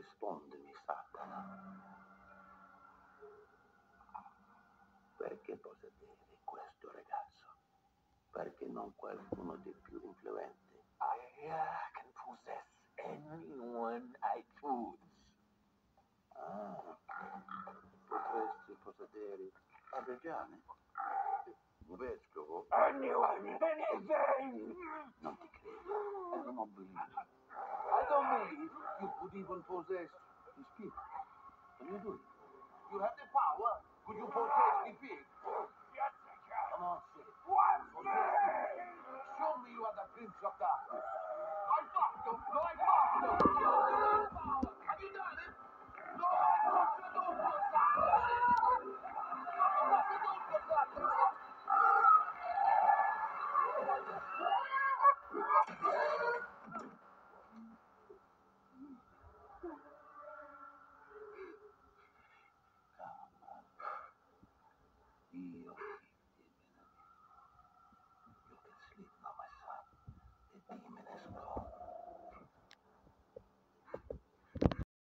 Rispondimi, Satana. Perché possedere questo ragazzo? Perché non qualcuno di più influente? I uh, can possess anyone I choose. Ah, potresti possedere Abreggiane? Un vescovo? Anyone, anything! Non ti credo. I don't believe you could even possess spiego. What do you do? it? You have the power. Could you possess the pig? Yes, I can. Come on, say it. What? Show me you are the prince of darkness. I fucked him. No, I fucked him.